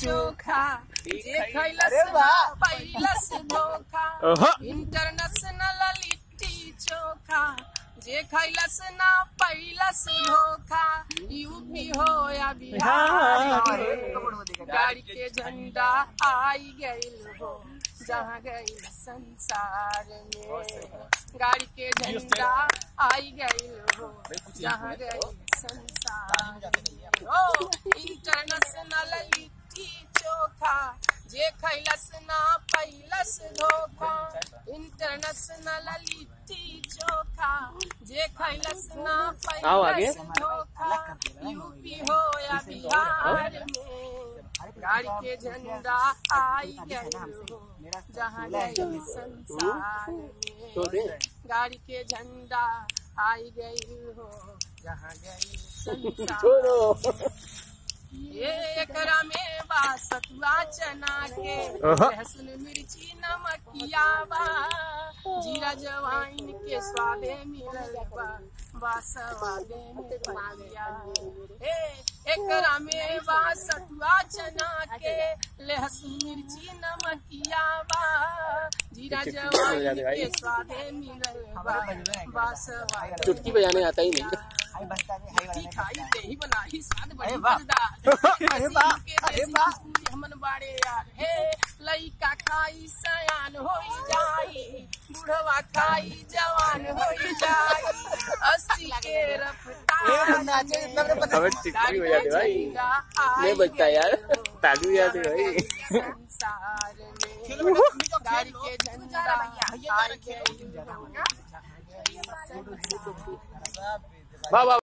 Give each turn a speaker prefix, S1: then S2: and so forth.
S1: चोखा। धोखा। इंटरनेशनल लिट्टी चोखा। जे खैलस ना पैलस धोखा। यूपी हो या बिहार गाड़ी के झंडा आई गइल हो। जहाँ गइल संसार में। गाड़ी के झंडा आई गइल हो। जहाँ गइल संसार में। जे खैलस ना पैलस धोखा इंटरनेशनल लिट्टी चोखा। जे खैलस ना पैलस धोखा यूपी हो या बिहार में गाड़ी के झंडा आई गई हो जहाँ गई संसार में। गाड़ी के झंडा आई गई हो जहाँ गई संसार ये एकरा में बा सतुआ चना के लहसुन मिर्ची नमकिया बा जीरा जवाइन के स्वादे मिलल बा बा स्वादे में पालिया ए एकरा में बा सतुआ चना के लहसुन मिर्ची नमकिया बा जीरा जवाइन के स्वादे मिलल बा बा स्वादे
S2: चुटकी बजाने आता ही नहीं।
S3: हाय बस्ता में हाय वाला
S1: खाई दही बनाई स्वाद बड़ी मज़ेदार।
S3: अरे वाह, अरे वाह।
S1: हमन बाड़े यार हे। लइका खाई सयान होई जाई बुढ़वा खाई जवान होई जाई अस्सी के
S3: ए
S1: रफ्तार
S3: नाचे इतना मेरे पता
S2: हमें चुटकी बजा दे भाई। नहीं बजता यार तालू बजा दे भाई।
S1: संसार में। गाड़ी के
S2: vai, vai.